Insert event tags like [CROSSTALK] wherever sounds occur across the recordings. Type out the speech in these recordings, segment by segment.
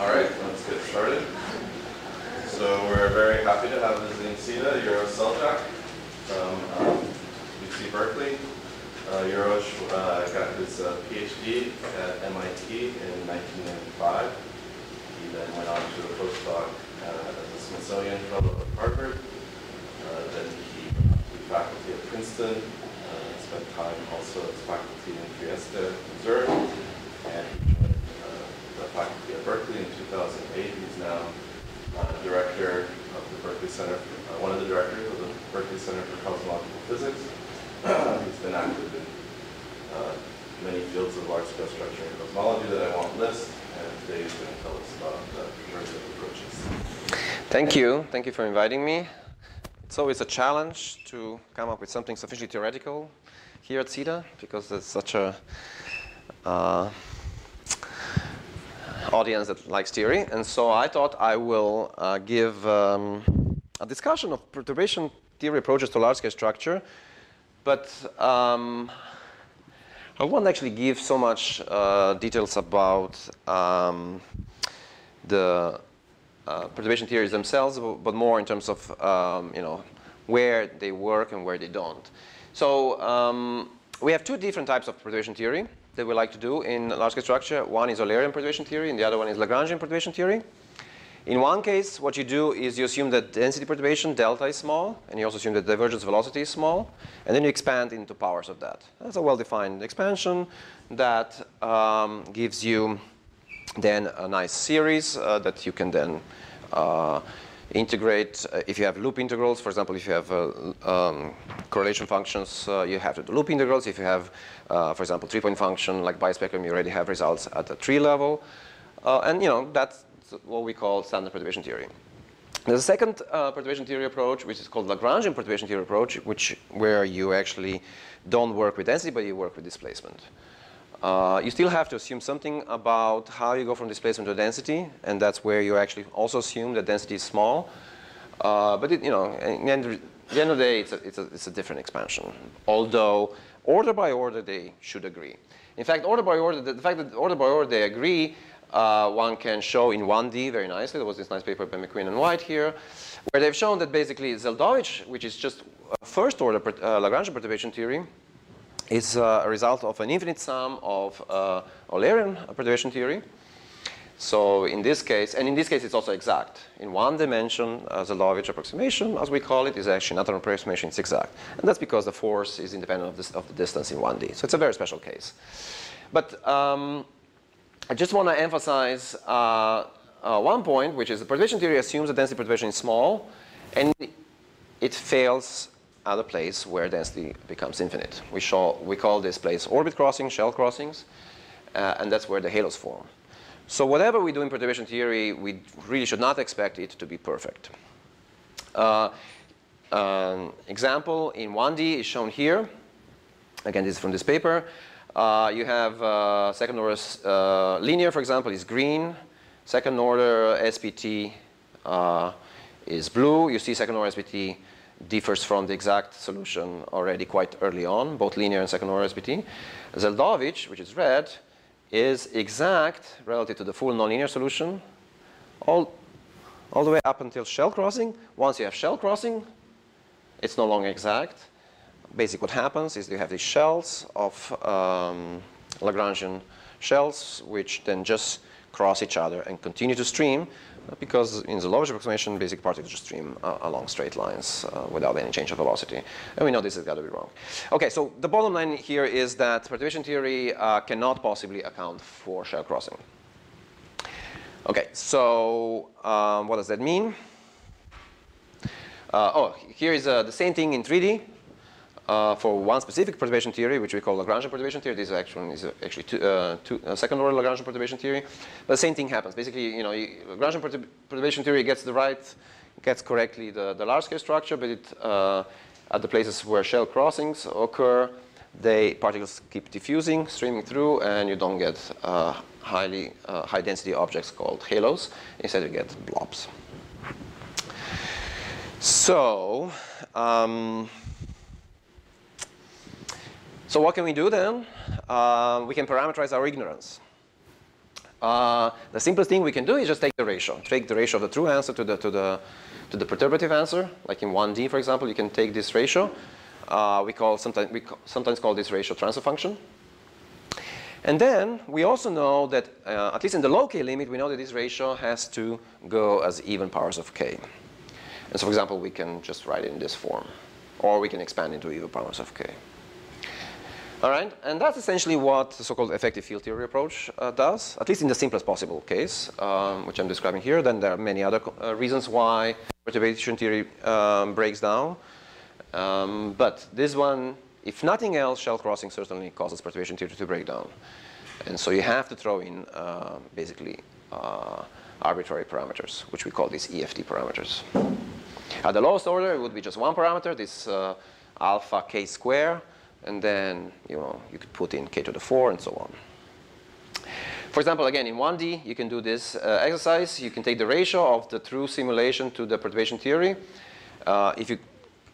All right, let's get started. So we're very happy to have visiting Uros Seljak from um, UC Berkeley. Uh, uh, got his uh, PhD at MIT in 1995. He then went on to a postdoc uh, as a Smithsonian Fellow at Harvard. Uh, then he to faculty at Princeton, uh, spent time also as faculty in Trieste, Zurich, and he joined uh, the faculty at Berkeley in 2008. He's now uh, director of the Berkeley Center, uh, one of the directors of the Berkeley Center for Cosmological Physics. [CLEARS THROAT] He's been active in uh, many fields of large-scale structure and cosmology that I won't list, and today he's going to tell us about the convergent approaches. Thank you. Thank you for inviting me. It's always a challenge to come up with something sufficiently theoretical here at CITA because there's such a uh, audience that likes theory. And so I thought I will uh, give um, a discussion of perturbation theory approaches to large-scale structure. But um, I won't actually give so much uh, details about um, the uh, perturbation theories themselves, but more in terms of um, you know where they work and where they don't. So um, we have two different types of perturbation theory that we like to do in large-scale structure. One is Eulerian perturbation theory, and the other one is Lagrangian perturbation theory. In one case, what you do is you assume that density perturbation, delta, is small, and you also assume that divergence velocity is small, and then you expand into powers of that. That's a well-defined expansion that um, gives you then a nice series uh, that you can then uh, integrate. Uh, if you have loop integrals, for example, if you have uh, um, correlation functions, uh, you have to do loop integrals. If you have, uh, for example, three-point function like bispectrum, you already have results at the tree level. and you know that's what we call standard perturbation theory. There's a second uh, perturbation theory approach, which is called Lagrangian perturbation theory approach, which where you actually don't work with density, but you work with displacement. Uh, you still have to assume something about how you go from displacement to density, and that's where you actually also assume that density is small. Uh, but it, you know, at the end, of the end of the day, it's a, it's, a, it's a different expansion. Although order by order, they should agree. In fact, order by order, the, fact that order by order they agree uh, one can show in 1D very nicely. There was this nice paper by McQuinn and White here, where they've shown that basically Zeldovich, which is just first order uh, Lagrangian perturbation theory, is uh, a result of an infinite sum of uh, Eulerian perturbation theory. So in this case, and in this case it's also exact. In one dimension, uh, Zeldovich approximation, as we call it, is actually not an approximation, it's exact. And that's because the force is independent of, this, of the distance in 1D. So it's a very special case. But um, I just want to emphasize uh, uh, one point, which is the perturbation theory assumes the density perturbation is small, and it fails a place where density becomes infinite. We, show, we call this place orbit crossing, shell crossings, uh, and that's where the halos form. So whatever we do in perturbation theory, we really should not expect it to be perfect. Uh, an example in 1D is shown here. Again, this is from this paper. Uh, you have uh, second order uh, linear, for example, is green. Second order SPT uh, is blue. You see second order SPT differs from the exact solution already quite early on, both linear and second order SPT. Zeldovich, which is red, is exact relative to the full nonlinear solution all, all the way up until shell crossing. Once you have shell crossing, it's no longer exact basically what happens is you have these shells of um, Lagrangian shells, which then just cross each other and continue to stream, because in the Zeldovich approximation, basic particles just stream uh, along straight lines uh, without any change of velocity. And we know this has got to be wrong. Okay, so the bottom line here is that perturbation theory uh, cannot possibly account for shell crossing. Okay, so um, what does that mean? Uh, oh, here is uh, the same thing in 3D uh, for one specific perturbation theory, which we call Lagrangian perturbation theory. This actually, is actually two, uh, two, uh, second order Lagrangian perturbation theory. But the same thing happens. Basically, you know, Lagrangian perturbation theory gets the right, gets correctly the, the large scale structure, but it, uh, at the places where shell crossings occur, they particles keep diffusing, streaming through, and you don't get uh, highly uh, high density objects called halos. Instead, you get blobs. So. Um, so what can we do then? Uh, we can parameterize our ignorance. Uh, the simplest thing we can do is just take the ratio. Take the ratio of the true answer to the, to the, to the perturbative answer. Like in 1D, for example, you can take this ratio. Uh, we, call sometimes, we sometimes call this ratio transfer function. And then we also know that, uh, at least in the low k limit, we know that this ratio has to go as even powers of k. And so, for example, we can just write it in this form. Or we can expand into even powers of k. All right, and that's essentially what the so-called effective field theory approach uh, does, at least in the simplest possible case, um, which I'm describing here. Then there are many other uh, reasons why perturbation theory um, breaks down. Um, but this one, if nothing else, shell crossing certainly causes perturbation theory to break down. And so you have to throw in uh, basically uh, arbitrary parameters, which we call these EFT parameters. At the lowest order, it would be just one parameter, this uh, alpha k square and then you know you could put in k to the 4 and so on. For example, again, in 1D, you can do this uh, exercise. You can take the ratio of the true simulation to the perturbation theory. Uh, if you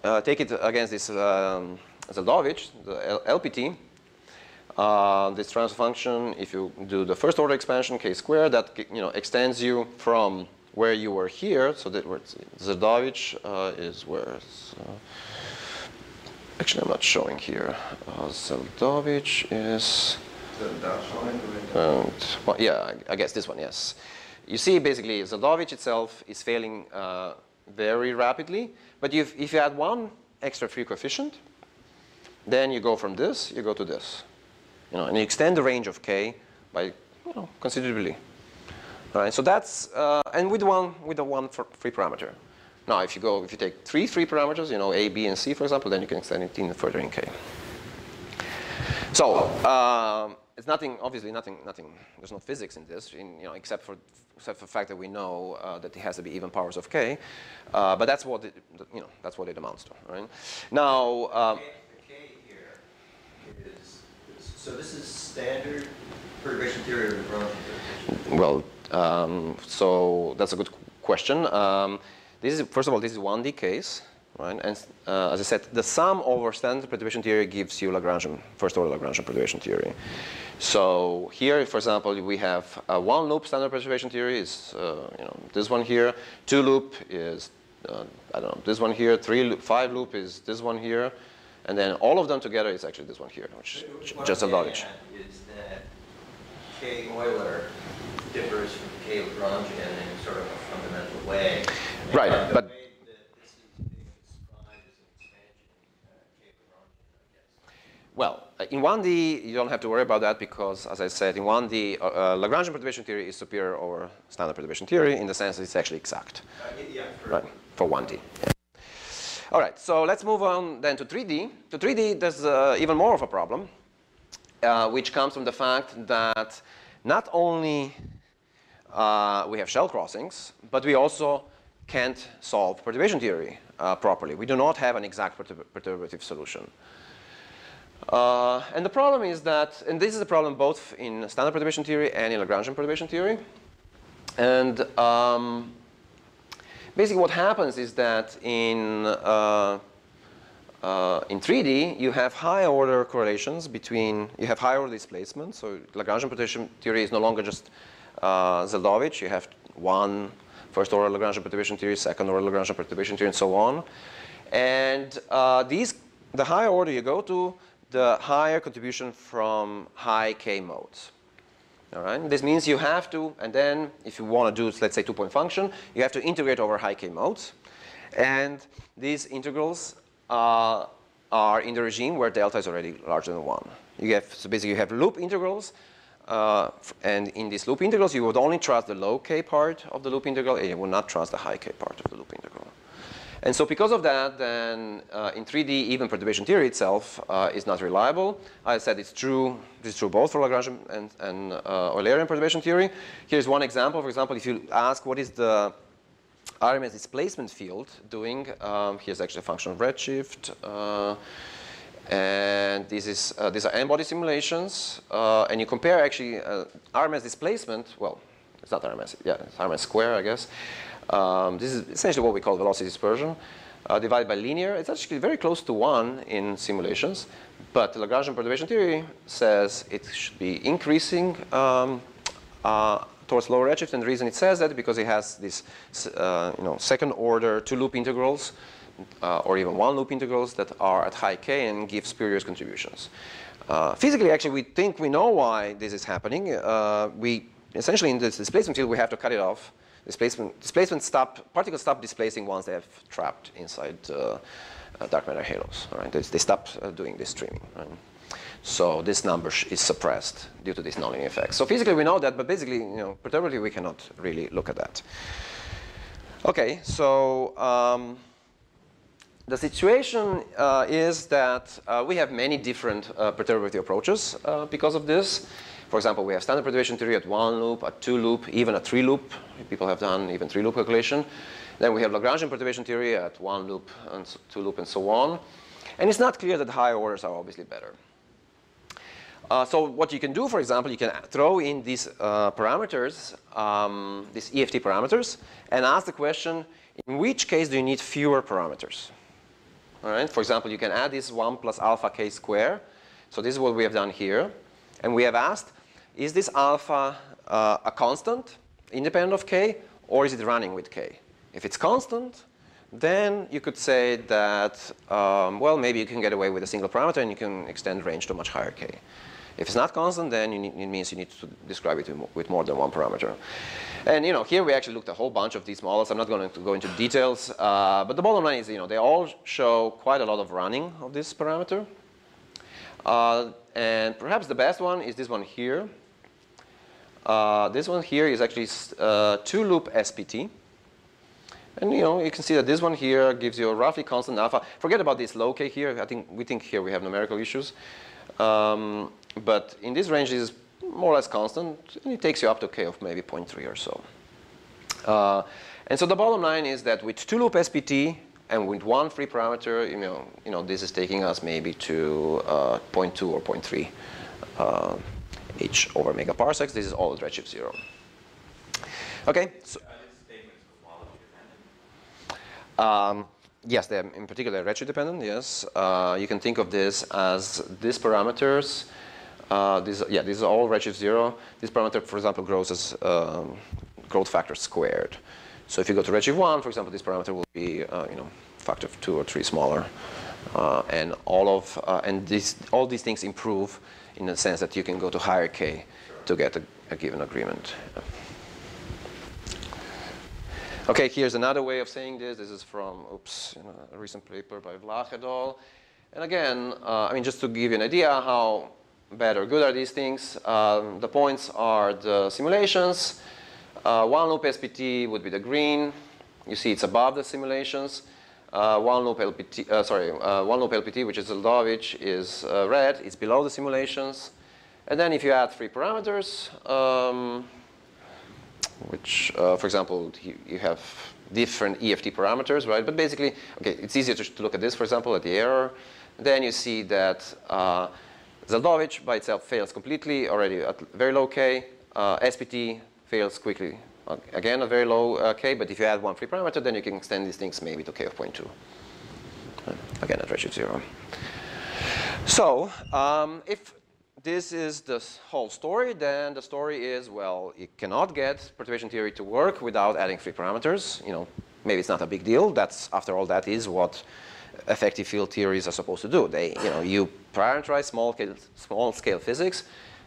uh, take it against this um, Zeldovich, the LPT, uh, this transfer function, if you do the first order expansion, k squared, that you know extends you from where you were here. So that Zeldovich uh, is where uh, Actually, I'm not showing here. Uh, Zeldovich is. And, well, yeah, I, guess this one, yes. You see, basically, Zeldovich itself is failing uh, very rapidly. But if you add one extra free coefficient, then you go from this, you go to this. You know, and you extend the range of k by you know, considerably. All right, so that's, uh, and with one, with the one free parameter. Now, if you go, if you take three free parameters, you know, A, B, and C, for example, then you can extend it in further in K. So um, it's nothing, obviously nothing, nothing, there's no physics in this, in, you know, except for, except for the fact that we know uh, that it has to be even powers of K. Uh, but that's what, it, you know, that's what it amounts to, right? Now, um, K here is, so this is standard perturbation theory Lagrangian Well, um, so that's a good question. Um, this is, first of all, this is 1D case, right? And uh, as I said, the sum over standard perturbation theory gives you Lagrangian, first order Lagrangian perturbation theory. So here, for example, we have a one loop standard perturbation theory is, uh, you know, this one here. Two loop is, uh, I don't know, this one here. Three loop, five loop is this one here. And then all of them together is actually this one here, which is just a knowledge. Is that K Euler differs from K Lagrangian in sort of a fundamental way. Right, but Well, uh, in 1D, you don't have to worry about that because, as I said, in 1D, uh, uh, Lagrangian perturbation theory is superior over standard perturbation theory in the sense that it's actually exact. Uh, yeah, for right, for 1D. Yeah. All right, so let's move on then to 3D. To 3D, there's uh, even more of a problem, uh, which comes from the fact that not only we have shell crossings, but we also can't solve perturbation theory uh, properly. We do not have an exact perturb perturbative solution. Uh, and the problem is that, and this is a problem both in standard perturbation theory and in Lagrangian perturbation theory. And um, basically what happens is that in, uh, uh, in 3D, you have high order correlations between, you have high order displacement. So Lagrangian perturbation theory is no longer just uh, Zeldovich. You have one first order Lagrangian perturbation theory, second order Lagrangian perturbation theory, and so on. And uh, these, the higher order you go to, the higher contribution from high K modes. All right, this means you have to, and then if you want to do, let's say, two-point function, you have to integrate over high K modes. And these integrals uh, are in the regime where delta is already larger than one. You have, so basically you have loop integrals uh, and in these loop integrals, you would only trust the low k part of the loop integral, and you would not trust the high k part of the loop integral. And so because of that, then uh, in 3D, even perturbation theory itself uh, is not reliable. I said it's true, this is true both for Lagrangian and, and uh, Eulerian perturbation theory. Here's one example. For example, if you ask what is the RMS displacement field doing, um, here's actually a function of redshift. And this is, uh, these are n-body simulations. Uh, and you compare actually uh, RMS displacement, well, it's not RMS, yeah, it's RMS square, I guess. Um, this is essentially what we call velocity dispersion. Uh, divided by linear, it's actually very close to one in simulations. But Lagrangian perturbation theory says it should be increasing um, uh, towards lower redshift. And the reason it says that because it has this, uh, you know, second order two loop integrals uh, or even one loop integrals that are at high k and give spurious contributions. Uh, physically, actually, we think we know why this is happening. Uh, we essentially in this displacement field we have to cut it off. Displacement, displacement stop, particles stop displacing once they have trapped inside uh, uh, dark matter halos. Right, they, they stop doing this streaming. Right? So this number is suppressed due to this nonlinear effect. So physically we know that, but basically, you know, perturbatively we cannot really look at that. Okay, so um, the situation uh, is that uh, we have many different uh, perturbative approaches uh, because of this. For example, we have standard perturbation theory at one loop, at two loop, even at three loop. People have done even three loop calculation. Then we have Lagrangian perturbation theory at one loop and two loop and so on. And it's not clear that higher orders are obviously better. Uh, so what you can do, for example, you can throw in these uh, parameters, um, these EFT parameters, and ask the question, in which case do you need fewer parameters? All right. For example, you can add this 1 plus alpha k square. So this is what we have done here. And we have asked, is this alpha uh, a constant, independent of k, or is it running with k? If it's constant, then you could say that, um, well, maybe you can get away with a single parameter and you can extend range to much higher k. If it's not constant, then need, it means you need to describe it with more than one parameter. And you know, here we actually looked at a whole bunch of these models. I'm not going to go into details, uh, but the bottom line is, you know, they all show quite a lot of running of this parameter. Uh, and perhaps the best one is this one here. Uh, this one here is actually uh, two-loop SPT. And you know, you can see that this one here gives you a roughly constant alpha. Forget about this low k here. I think we think here we have numerical issues. Um, but in this range, is more or less constant, and it takes you up to k of maybe 0.3 or so. Uh, and so the bottom line is that with two-loop SPT and with one free parameter, you know, you know, this is taking us maybe to uh, 0.2 or 0.3 uh, h over megaparsecs. This is all at redshift zero. Okay. So, um, yes, they're in particular redshift dependent. Yes, uh, you can think of this as these parameters uh, these, yeah, these are all redshift zero. This parameter, for example, grows as um, growth factor squared. So if you go to redshift one, for example, this parameter will be, uh, you know, factor of two or three smaller. Uh, and all of, uh, and this, all these things improve in the sense that you can go to higher k to get a, a given agreement. Okay, here's another way of saying this. This is from, oops, you know, a recent paper by Vlah et al. And again, uh, I mean, just to give you an idea how or good are these things. Um, the points are the simulations. Uh, one loop SPT would be the green. You see it's above the simulations. Uh, one loop LPT, uh, sorry, uh, one loop LPT, which is Zeldovich, is uh, red. It's below the simulations. And then if you add three parameters, um, which, uh, for example, you, you, have different EFT parameters, right? But basically, okay, it's easier to, to, look at this, for example, at the error. Then you see that Zeldovich by itself fails completely already at very low K. Uh, SPT fails quickly, uh, again at very low uh, K, but if you add one free parameter, then you can extend these things maybe to K of 0.2. Uh, again at redshift zero. So um, if this is the whole story, then the story is, well, you cannot get perturbation theory to work without adding free parameters. You know, maybe it's not a big deal. That's, after all, that is what effective field theories are supposed to do. They, you know, you parameterize small scale, small scale physics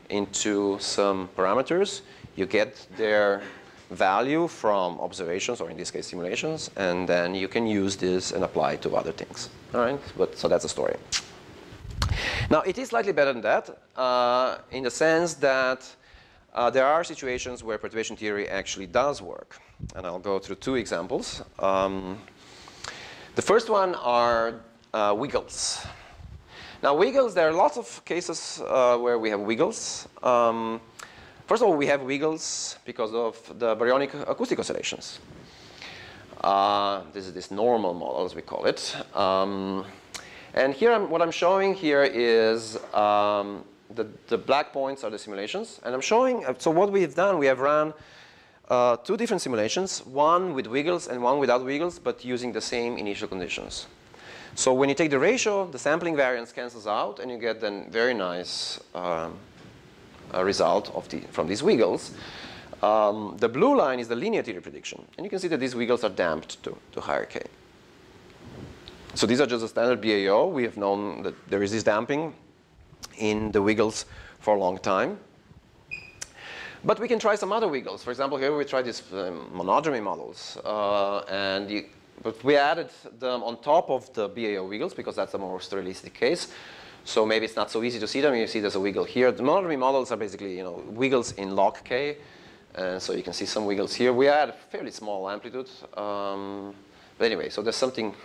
into some parameters. You get their value from observations, or in this case, simulations, and then you can use this and apply it to other things. All right, but so that's the story. Now, it is slightly better than that uh, in the sense that uh, there are situations where perturbation theory actually does work. And I'll go through two examples. Um, the first one are uh, wiggles. Now wiggles, there are lots of cases uh, where we have wiggles. Um, first of all, we have wiggles because of the baryonic acoustic oscillations. Uh, this is this normal model, as we call it. Um, and here, I'm, what I'm showing here is um, the, the black points are the simulations. And I'm showing, uh, so what we've done, we have run uh, two different simulations, one with wiggles and one without wiggles, but using the same initial conditions. So when you take the ratio, the sampling variance cancels out, and you get then very nice um, result of the, from these wiggles. Um, the blue line is the linear theory prediction. And you can see that these wiggles are damped to, to higher k. So these are just a standard BAO. We have known that there is this damping in the wiggles for a long time. But we can try some other wiggles. For example, here we try these um, monodromy models. Uh, and you, but we added them on top of the BAO wiggles because that's the most realistic case. So maybe it's not so easy to see them. You see there's a wiggle here. The monodromy models are basically you know, wiggles in log k. And so you can see some wiggles here. We add a fairly small amplitude. Um, but anyway, so there's something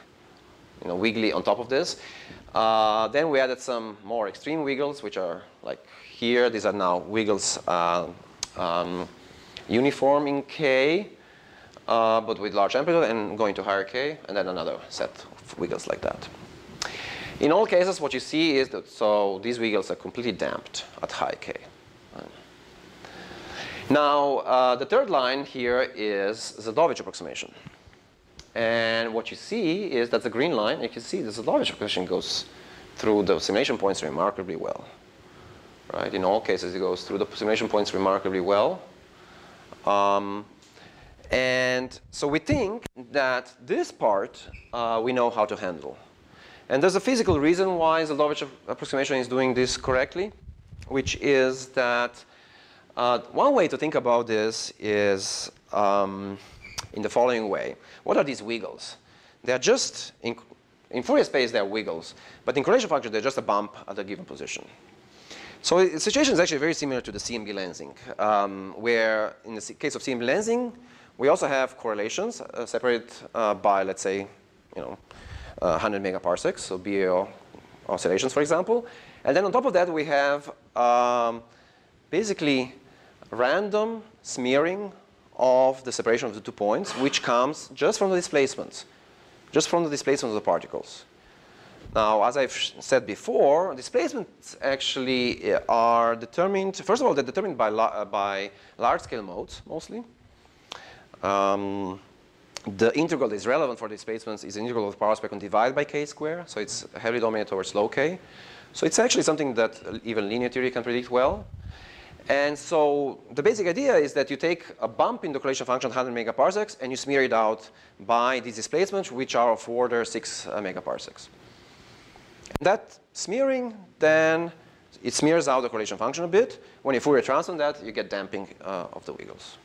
you know, wiggly on top of this. Uh, then we added some more extreme wiggles, which are like here. These are now wiggles uh, um, uniform in K, uh, but with large amplitude and going to higher K, and then another set of wiggles like that. In all cases, what you see is that so these wiggles are completely damped at high K. Now, uh, the third line here is Zeldovich approximation. And what you see is that the green line, you can see the Zeldovich approximation goes through the simulation points remarkably well right? In all cases, it goes through the simulation points remarkably well. Um, and so we think that this part uh, we know how to handle. And there's a physical reason why Zeldovich approximation is doing this correctly, which is that uh, one way to think about this is um, in the following way. What are these wiggles? They are just, in, in Fourier space, they are wiggles. But in correlation function, they're just a bump at a given position. So the situation is actually very similar to the CMB lensing, um, where in the case of CMB lensing, we also have correlations uh, separated uh, by, let's say, you know, uh, 100 megaparsecs, so BAO oscillations, for example. And then on top of that, we have um, basically random smearing of the separation of the two points, which comes just from the displacements, just from the displacement of the particles. Now, as I've said before, displacements actually uh, are determined, first of all, they're determined by, uh, by large-scale modes, mostly. Um, the integral that is relevant for displacements is the integral of power spectrum divided by k squared, so it's heavily dominated towards low k. So it's actually something that even linear theory can predict well. And so the basic idea is that you take a bump in the correlation function 100 megaparsecs and you smear it out by these displacements, which are of order 6 uh, megaparsecs. That smearing, then it smears out the correlation function a bit. When you Fourier transform that, you get damping uh, of the wiggles.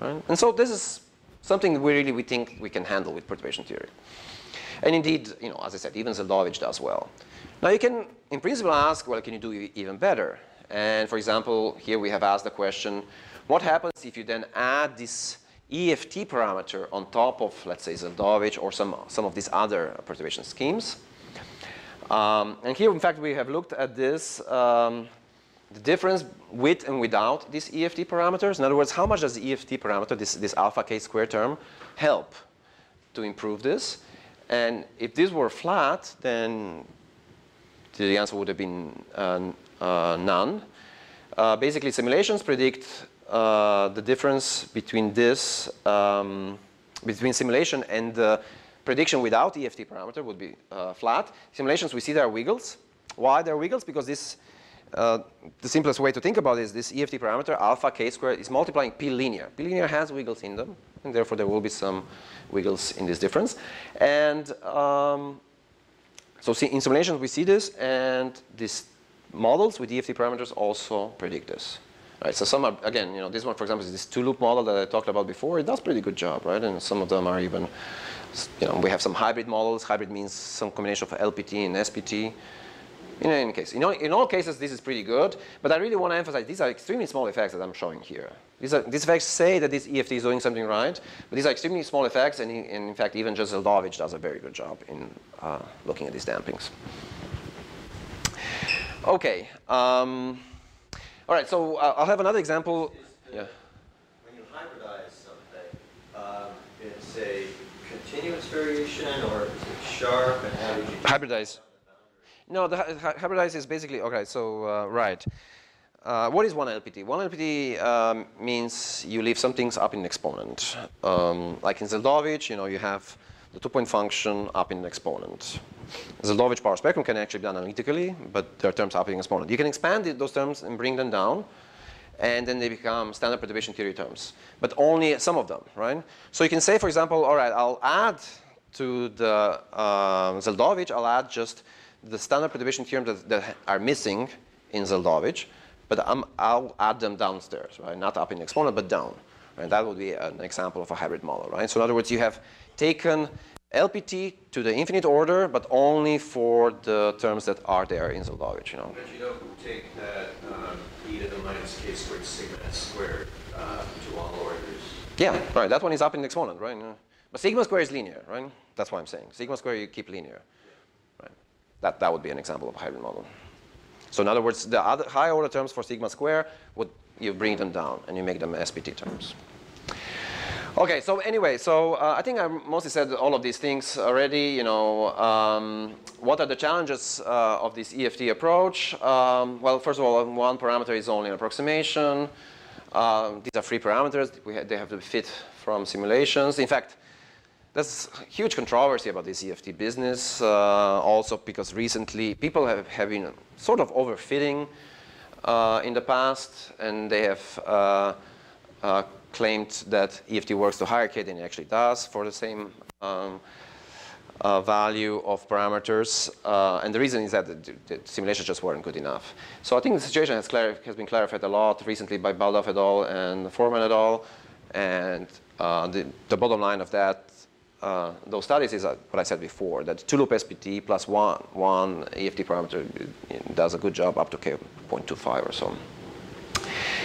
Right? And so this is something we really we think we can handle with perturbation theory. And indeed, you know, as I said, even Zeldovich does well. Now you can, in principle, ask, well, can you do even better? And for example, here we have asked the question, what happens if you then add this EFT parameter on top of, let's say, Zeldovich or some, some of these other perturbation schemes? Um, and here, in fact, we have looked at this, um, the difference with and without these EFT parameters. In other words, how much does the EFT parameter, this, this alpha k square term, help to improve this? And if this were flat, then the answer would have been uh, uh, none. Uh, basically, simulations predict uh, the difference between this, um, between simulation and the prediction without EFT parameter would be uh, flat. Simulations, we see there are wiggles. Why there are wiggles? Because this, uh, the simplest way to think about it is this EFT parameter, alpha k squared, is multiplying p linear. P linear has wiggles in them, and therefore there will be some wiggles in this difference. And um, so see, in simulations, we see this, and these models with EFT parameters also predict this. Right, so some are, again, you know, this one, for example, is this two-loop model that I talked about before. It does pretty good job, right? And some of them are even you know, we have some hybrid models. Hybrid means some combination of LPT and SPT. In any case, in all, in all cases, this is pretty good. But I really want to emphasize these are extremely small effects that I'm showing here. These, are, these effects say that this EFT is doing something right, but these are extremely small effects, and, in, in fact, even just Zeldovich does a very good job in uh, looking at these dampings. Okay. Um, all right, so uh, I'll have another example. yeah. When you hybridize something, um, it's a continuous variation or is it sharp and how did you hybridize? No, the hybridize is basically okay. So uh, right. Uh, what is 1 LPT? 1 LPT um, means you leave some things up in exponent. Um, like in Zeldovich, you know, you have the two-point function up in exponent. Zeldovich power spectrum can actually be done analytically, but there are terms up in exponent. You can expand those terms and bring them down, and then they become standard perturbation theory terms, but only some of them, right? So you can say, for example, all right, I'll add to the um, Zeldovich, I'll add just the standard perturbation theorem that, that are missing in Zeldovich, but i will add them downstairs, right? Not up in the exponent, but down. Right? That would be an example of a hybrid model, right? So in other words, you have taken LPT to the infinite order, but only for the terms that are there in Zeldovich, you know. But you don't take that um, to minus k squared sigma s squared uh, to all orders. Yeah, right. That one is up in the exponent, right? But sigma square is linear, right? That's what I'm saying. Sigma square you keep linear, right? That that would be an example of a hybrid model. So in other words, the other high order terms for sigma square would you bring them down and you make them SPT terms. Okay, so anyway, so uh, I think I mostly said all of these things already. You know, um, what are the challenges uh, of this EFT approach? Um, well, first of all, one parameter is only an approximation. Um, these are free parameters. Ha they have to fit from simulations. In fact, there's huge controversy about this EFT business, uh, also because recently people have, have been sort of overfitting uh, in the past, and they have uh, claimed that EFT works to higher k than it actually does for the same um, uh, value of parameters. Uh, and the reason is that the, the, simulations just weren't good enough. So I think the situation has, has been clarified a lot recently by Baldauf et al. and Foreman et al. And uh, the, the, bottom line of that, uh, those studies is uh, what I said before, that two-loop SPT plus one, one EFT parameter does a good job up to k.25 or so.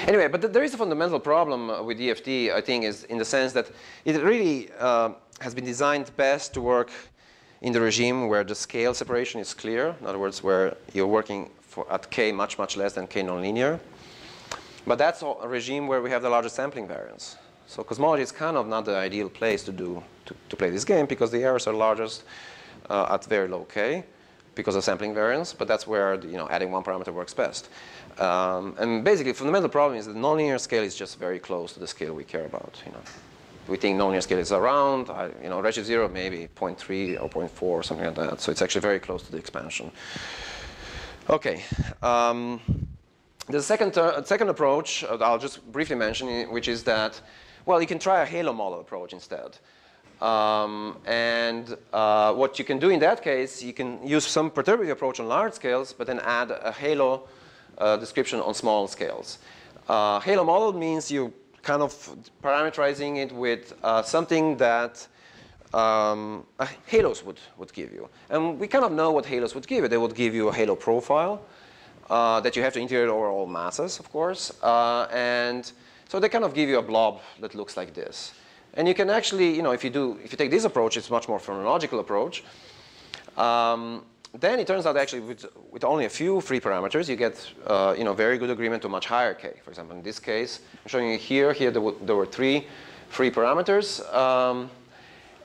Anyway, but th there is a fundamental problem uh, with EFT, I think, is in the sense that it really uh, has been designed best to work in the regime where the scale separation is clear. In other words, where you're working at k much, much less than k nonlinear. But that's a regime where we have the largest sampling variance. So cosmology is kind of not the ideal place to do to, to play this game because the errors are largest uh, at very low k because of sampling variance. But that's where you know adding one parameter works best. Um, and basically, fundamental problem is that nonlinear scale is just very close to the scale we care about. You know, we think nonlinear scale is around, you know, redshift zero maybe 0.3 or 0.4 or something like that. So it's actually very close to the expansion. Okay. Um, the second, uh, second approach, I'll just briefly mention, which is that, well, you can try a halo model approach instead. Um, and uh, what you can do in that case, you can use some perturbative approach on large scales, but then add a halo uh, description on small scales. Uh, halo model means you kind of parameterizing it with uh, something that um, halos would, would give you. And we kind of know what halos would give you. They would give you a halo profile uh, that you have to integrate over all masses, of course. Uh, and so they kind of give you a blob that looks like this. And you can actually, you know, if you do, if you take this approach, it's much more phenomenological approach. Um, then it turns out actually with, with only a few free parameters, you get uh, you know, very good agreement to much higher k. For example, in this case, I'm showing you here, here there, there were three free parameters. Um,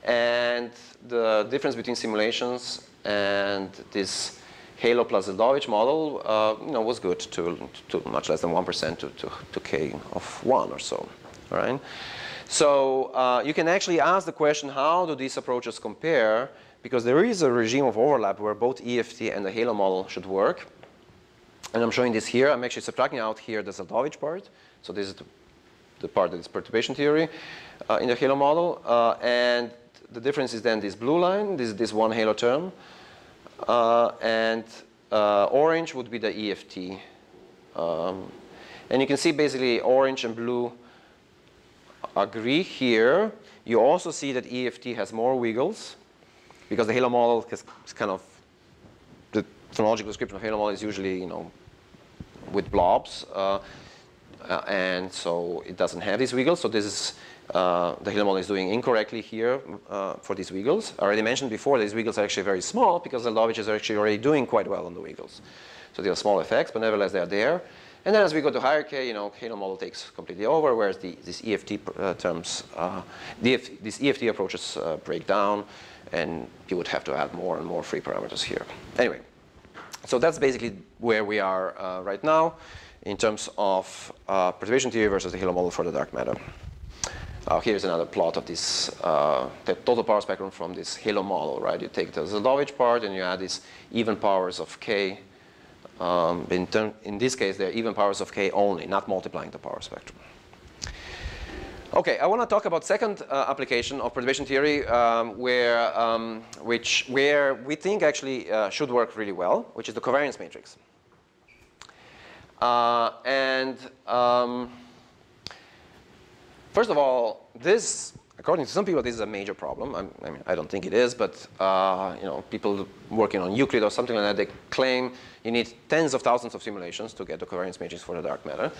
and the difference between simulations and this Halo plus Zeldovich model uh, you know, was good to, to much less than 1% to, to, to k of 1 or so. All right? So uh, you can actually ask the question, how do these approaches compare because there is a regime of overlap where both EFT and the Halo model should work. And I'm showing this here. I'm actually subtracting out here the Zeldovich part. So this is the, the part that is perturbation theory uh, in the Halo model. Uh, and the difference is then this blue line, this is this one Halo term. Uh, and uh, orange would be the EFT. Um, and you can see basically orange and blue agree here. You also see that EFT has more wiggles because the Halo model is kind of, the phenomenological description of Halo model is usually, you know, with blobs. Uh, uh, and so it doesn't have these wiggles. So this is, uh, the Halo model is doing incorrectly here uh, for these wiggles. I already mentioned before these wiggles are actually very small because the Loviches are actually already doing quite well on the wiggles. So they are small effects, but nevertheless they are there. And then as we go to higher K, you know, Halo model takes completely over, whereas the, these EFT uh, terms, uh, the, these EFT approaches break down and you would have to add more and more free parameters here. Anyway, so that's basically where we are uh, right now in terms of uh, perturbation theory versus the Halo model for the dark matter. Uh, here's another plot of this uh, the total power spectrum from this halo model, right? You take the Zeldovich part and you add these even powers of k. Um, in, in this case, they're even powers of k only, not multiplying the power spectrum. Okay, I want to talk about second uh, application of perturbation theory, um, where um, which where we think actually uh, should work really well, which is the covariance matrix. Uh, and um, first of all, this, according to some people, this is a major problem. I'm, i mean, I don't think it is, but uh, you know, people working on Euclid or something like that, they claim you need tens of thousands of simulations to get the covariance matrix for the dark matter,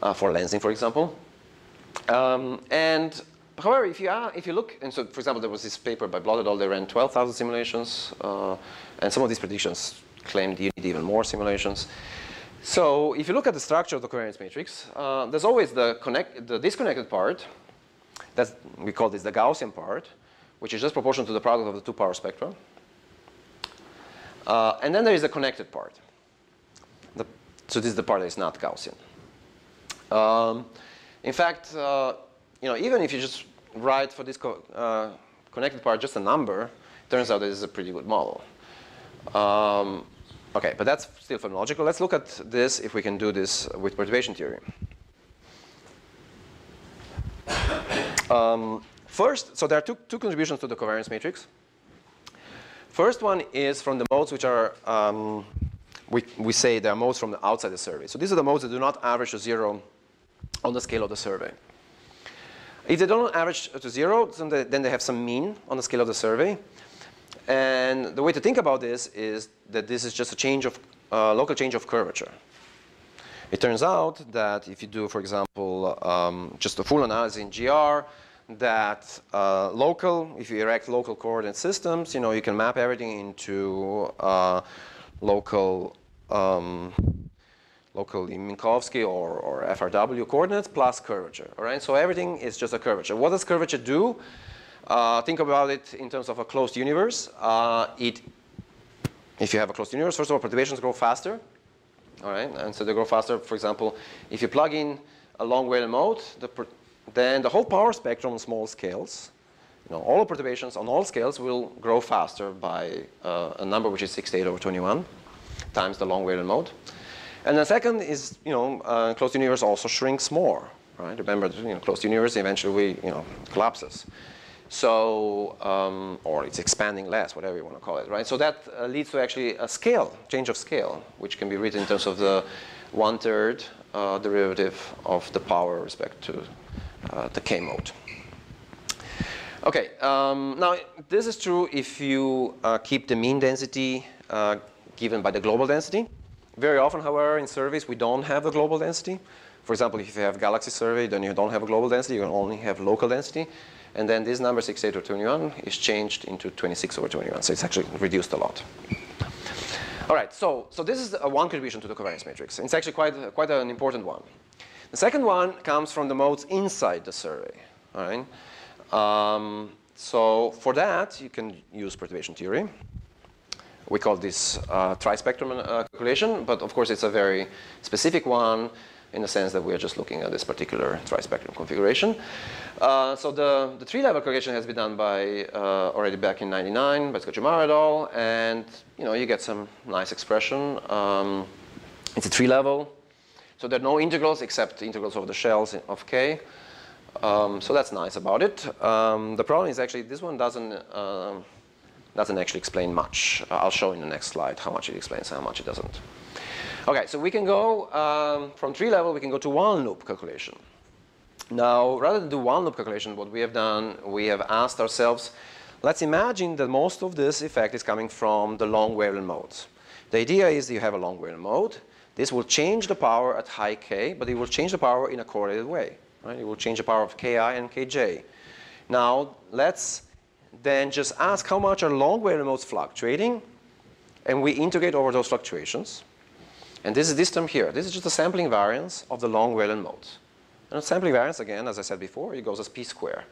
uh, for lensing, for example. Um, and however, if you, are, if you look, and so for example, there was this paper by Blot et al. They ran 12,000 simulations, uh, and some of these predictions claimed you need even more simulations. So if you look at the structure of the covariance matrix, uh, there's always the, connect, the disconnected part. That's, we call this the Gaussian part, which is just proportional to the product of the two power spectra. Uh, and then there is the connected part. The, so this is the part that is not Gaussian. Um, in fact, uh, you know, even if you just write for this co uh, connected part just a number, it turns out this is a pretty good model. Um, Okay, but that's still phenomenological. Let's look at this if we can do this with perturbation theory. Um, first, so there are two, two contributions to the covariance matrix. First one is from the modes which are, um, we, we say they are modes from the outside the survey. So these are the modes that do not average to zero on the scale of the survey. If they don't average to zero, then they, then they have some mean on the scale of the survey. And the way to think about this is that this is just a change of, uh, local change of curvature. It turns out that if you do, for example, um, just a full analysis in GR, that uh, local, if you erect local coordinate systems, you know, you can map everything into uh, local, um, local Minkowski or, or FRW coordinates plus curvature, all right? So everything is just a curvature. What does curvature do? Uh, think about it in terms of a closed universe. Uh, it, if you have a closed universe, first of all, perturbations grow faster. All right, and so they grow faster. For example, if you plug in a long wavelength mode, the then the whole power spectrum on small scales, you know, all perturbations on all scales will grow faster by uh, a number which is 68 over 21 times the long wavelength mode. And the second is, you know, uh, closed universe also shrinks more, right? Remember, you know, closed universe eventually, we, you know, collapses. So, um, or it's expanding less, whatever you want to call it, right? So that uh, leads to actually a scale, change of scale, which can be written in terms of the one-third uh, derivative of the power respect to uh, the K mode. Okay, um, now this is true if you uh, keep the mean density uh, given by the global density. Very often, however, in surveys, we don't have the global density. For example, if you have galaxy survey, then you don't have a global density, you only have local density. And then this number 68 over 21 is changed into 26 over 21. So it's actually reduced a lot. All right, so, so this is one contribution to the covariance matrix. It's actually quite, quite an important one. The second one comes from the modes inside the survey. All right? Um, so for that, you can use perturbation theory. We call this uh, tri-spectrum uh, calculation, but of course it's a very specific one in the sense that we are just looking at this particular tri-spectrum configuration. Uh, so the, the tree level calculation has been done by uh, already back in 99 by Scoccimarro et al. And you know, you get some nice expression. Um, it's a tree-level, So there are no integrals except integrals of the shells of k. Um, so that's nice about it. Um, the problem is actually this one doesn't, uh, doesn't actually explain much. I'll show in the next slide how much it explains and how much it doesn't. Okay, so we can go um, from tree level, we can go to one loop calculation. Now, rather than do one loop calculation, what we have done, we have asked ourselves, let's imagine that most of this effect is coming from the long wavelength modes. The idea is you have a long wavelength mode. This will change the power at high k, but it will change the power in a correlated way. Right? It will change the power of ki and kj. Now, let's then just ask how much are long wavelength modes fluctuating, and we integrate over those fluctuations. And this is this term here. This is just the sampling variance of the long wavelength modes. And the sampling variance, again, as I said before, it goes as p square.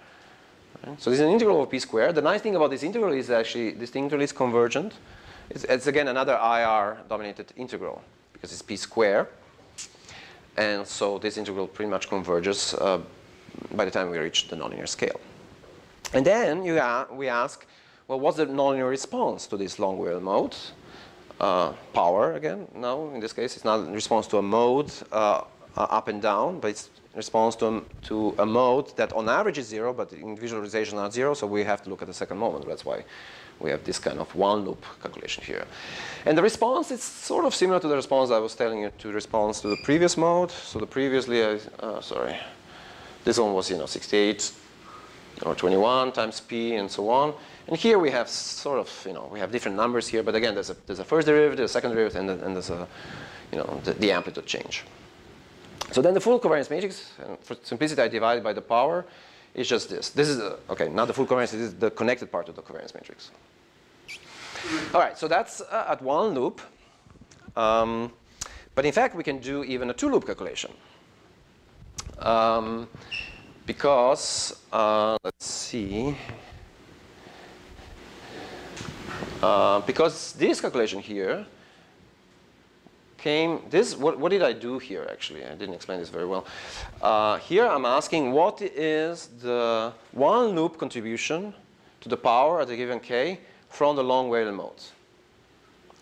Right? So this is an integral of p square. The nice thing about this integral is actually this integral is convergent. It's, it's again another IR-dominated integral because it's p square. And so this integral pretty much converges uh, by the time we reach the nonlinear scale. And then we ask, well, what's the nonlinear response to this long wave mode? Uh, power again. No, in this case, it's not response to a mode uh, up and down, but it's response to to a mode that on average is zero, but in visualization not zero. So we have to look at the second moment. That's why we have this kind of one loop calculation here. And the response is sort of similar to the response I was telling you to response to the previous mode. So the previously, uh, sorry, this one was you know 68 or 21 times p and so on. And here we have sort of, you know, we have different numbers here, but again, there's a, there's a first derivative, a second derivative, and, and there's a, you know, the, the, amplitude change. So then the full covariance matrix, and for simplicity I divide by the power, is just this. This is, a, okay, not the full covariance, this is the connected part of the covariance matrix. All right, so that's uh, at one loop. Um, but in fact, we can do even a two-loop calculation. Um, because, uh, let's see, uh, because this calculation here came, this, what, what did I do here actually? I didn't explain this very well. Uh, here I'm asking what is the one loop contribution to the power at a given k from the long wave modes.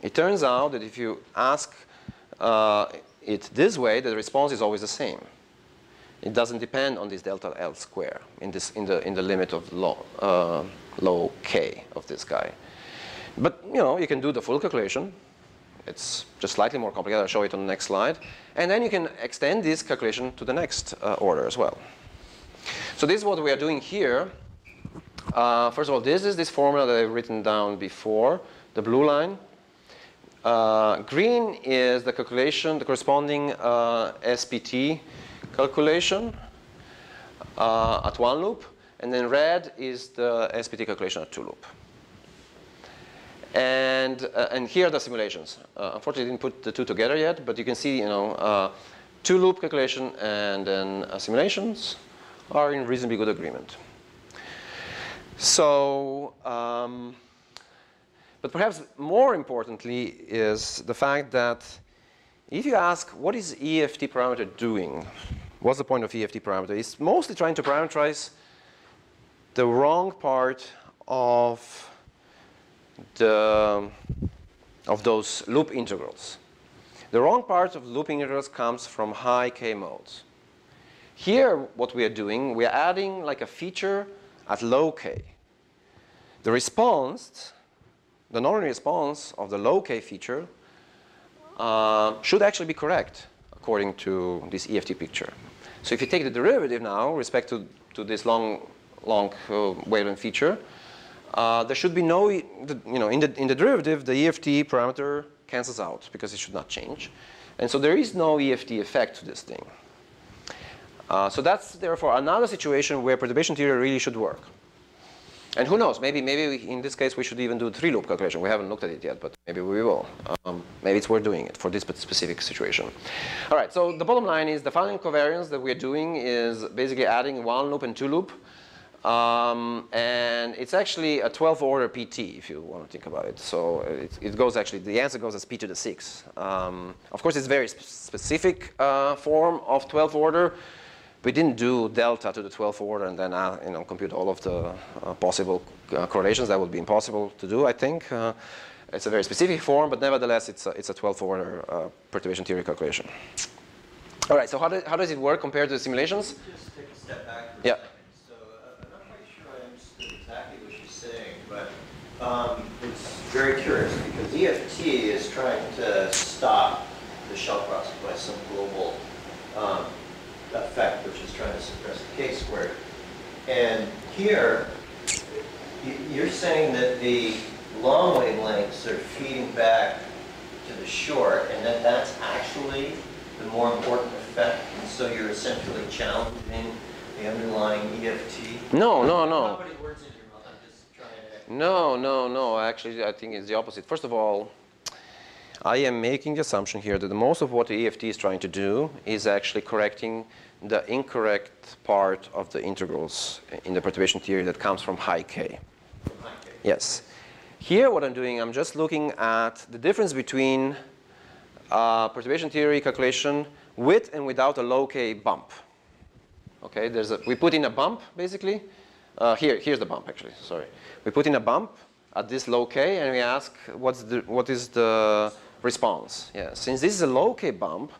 It turns out that if you ask uh, it this way, the response is always the same. It doesn't depend on this delta L square in, this, in, the, in the limit of low, uh, low k of this guy. But you know, you can do the full calculation. It's just slightly more complicated. I'll show it on the next slide. And then you can extend this calculation to the next uh, order as well. So this is what we are doing here. Uh, first of all, this is this formula that I've written down before, the blue line. Uh, green is the calculation, the corresponding uh, SPT calculation uh, at one loop. And then red is the SPT calculation at two loop. And, uh, and here are the simulations. Uh, unfortunately, I didn't put the two together yet, but you can see, you know, uh, two loop calculation and then uh, simulations are in reasonably good agreement. So, um, but perhaps more importantly is the fact that if you ask what is EFT parameter doing, what's the point of EFT parameter? It's mostly trying to parameterize the wrong part of the, of those loop integrals. The wrong part of loop integrals comes from high k modes. Here, what we are doing, we are adding like a feature at low k. The response, the nonlinear response of the low k feature uh, should actually be correct according to this EFT picture. So if you take the derivative now, respect to, to this long, long uh, wavelength feature, uh, there should be no, you know, in the, in the derivative, the EFT parameter cancels out because it should not change. And so there is no EFT effect to this thing. Uh, so that's therefore another situation where perturbation theory really should work. And who knows, maybe, maybe we, in this case we should even do three loop calculation. We haven't looked at it yet, but maybe we will. Um, maybe it's worth doing it for this specific situation. All right, so the bottom line is the final covariance that we're doing is basically adding one loop and two loop. Um, and it's actually a 12 order PT if you want to think about it. So it, it goes actually, the answer goes as P to the 6. Um, of course, it's very sp specific uh, form of 12 order. We didn't do delta to the 12th order and then uh, you know, compute all of the uh, possible uh, correlations. That would be impossible to do, I think. Uh, it's a very specific form, but nevertheless, it's a, it's a 12th order uh, perturbation theory calculation. All right, so how, do, how does it work compared to the simulations? Just take a step back yeah. So I'm not quite sure I understood exactly what you're saying, but um, it's very curious because EFT is trying to stop the shell crossing by some global um, effect, which is trying to suppress the k squared. And here, you're saying that the long wavelengths are feeding back to the short, and that that's actually the more important effect, and so you're essentially challenging the underlying EFT? No, no, no. No, no, no. Actually, I think it's the opposite. First of all, I am making the assumption here that most of what the EFT is trying to do is actually correcting the incorrect part of the integrals in the perturbation theory that comes from high k. High k. Yes. Here, what I'm doing, I'm just looking at the difference between uh, perturbation theory calculation with and without a low k bump. Okay, there's a, we put in a bump basically. Uh, here, here's the bump actually. Sorry, we put in a bump at this low k, and we ask what's the what is the response. Yeah, since this is a low k bump,